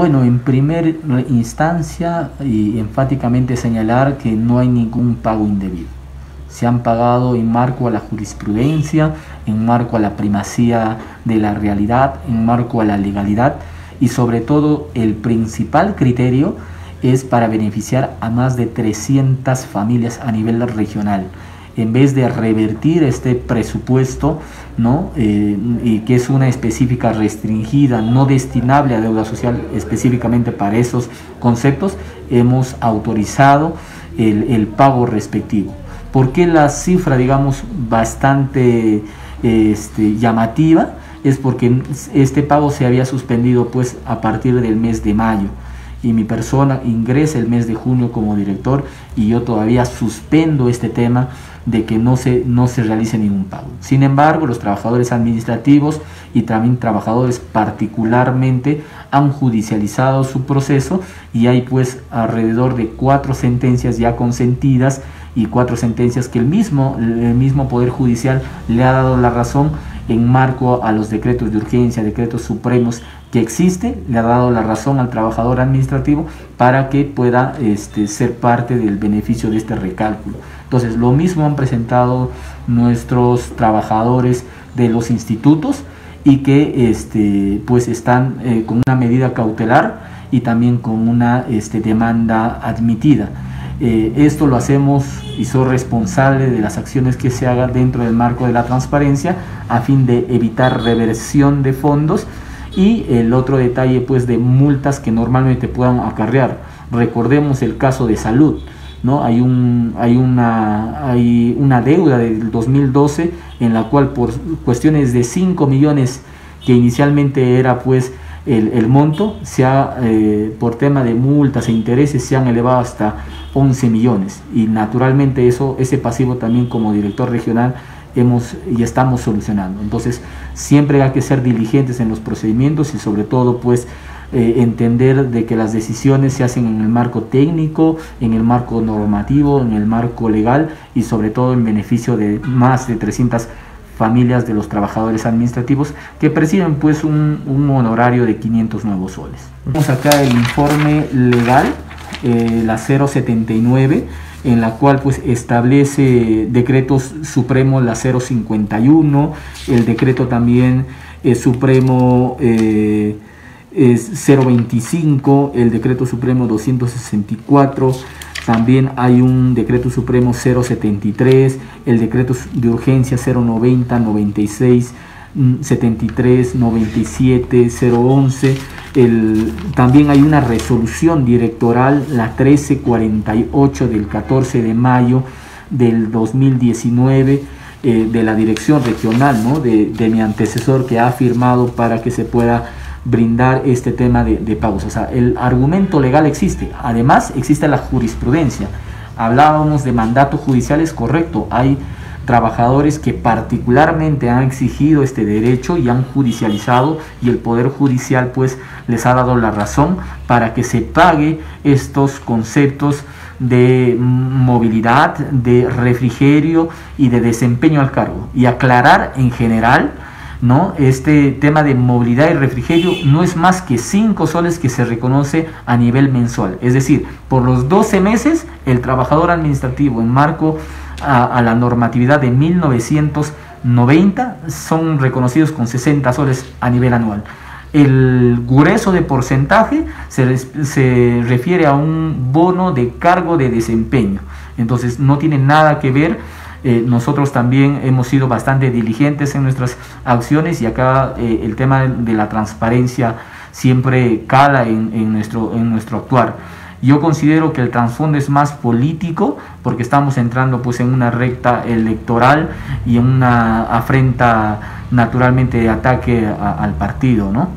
Bueno, en primera instancia y enfáticamente señalar que no hay ningún pago indebido. Se han pagado en marco a la jurisprudencia, en marco a la primacía de la realidad, en marco a la legalidad y sobre todo el principal criterio es para beneficiar a más de 300 familias a nivel regional en vez de revertir este presupuesto, ¿no? Eh, y que es una específica restringida, no destinable a deuda social específicamente para esos conceptos, hemos autorizado el, pago respectivo. ¿Por qué la cifra, digamos, bastante este, llamativa? Es porque este pago se había suspendido pues a partir del mes de mayo y mi persona ingresa el mes de junio como director y yo todavía suspendo este tema de que no se, no se realice ningún pago. Sin embargo, los trabajadores administrativos y también trabajadores particularmente han judicializado su proceso y hay pues alrededor de cuatro sentencias ya consentidas y cuatro sentencias que el mismo, el mismo Poder Judicial le ha dado la razón en marco a los decretos de urgencia, decretos supremos que existe, le ha dado la razón al trabajador administrativo para que pueda este, ser parte del beneficio de este recálculo. Entonces, lo mismo han presentado nuestros trabajadores de los institutos y que este, pues están eh, con una medida cautelar y también con una este, demanda admitida. Eh, esto lo hacemos y soy responsable de las acciones que se hagan dentro del marco de la transparencia a fin de evitar reversión de fondos y el otro detalle pues de multas que normalmente puedan acarrear. Recordemos el caso de salud. ¿no? Hay, un, hay, una, hay una deuda del 2012 en la cual por cuestiones de 5 millones que inicialmente era pues el, monto, se ha, eh, por tema de multas e intereses se han elevado hasta 11 millones y naturalmente eso, ese pasivo también como director regional hemos y estamos solucionando. Entonces, siempre hay que ser diligentes en los procedimientos y sobre todo, pues, eh, entender de que las decisiones se hacen en el marco técnico, en el marco normativo, en el marco legal y sobre todo en beneficio de más de 300 familias de los trabajadores administrativos que perciben pues un, un honorario de 500 nuevos soles. Vamos acá el informe legal, eh, la 079 en la cual pues establece decretos supremos la 051, el decreto también eh, supremo eh, es 025, el decreto supremo 264, también hay un decreto supremo 073, el decreto de urgencia 090, 96, 73, 97, 011. El, también hay una resolución directoral, la 1348 del 14 de mayo del 2019 eh, de la dirección regional, ¿no? de, mi antecesor que ha firmado para que se pueda brindar este tema de, de pagos. O sea, el argumento legal existe, además existe la jurisprudencia. Hablábamos de mandatos judiciales, correcto, hay trabajadores que particularmente han exigido este derecho y han judicializado y el Poder Judicial pues les ha dado la razón para que se pague estos conceptos de movilidad, de refrigerio y de desempeño al cargo y aclarar en general ¿no? Este tema de movilidad y refrigerio no es más que 5 soles que se reconoce a nivel mensual. Es decir, por los 12 meses el trabajador administrativo en marco a, la normatividad de 1990 son reconocidos con 60 soles a nivel anual. El grueso de porcentaje se, se, refiere a un bono de cargo de desempeño. Entonces no tiene nada que ver. Eh, nosotros también hemos sido bastante diligentes en nuestras acciones y acá eh, el tema de la transparencia siempre cala en, en, nuestro, en nuestro actuar. Yo considero que el trasfondo es más político porque estamos entrando pues en una recta electoral y en una afrenta naturalmente de ataque al partido, ¿no?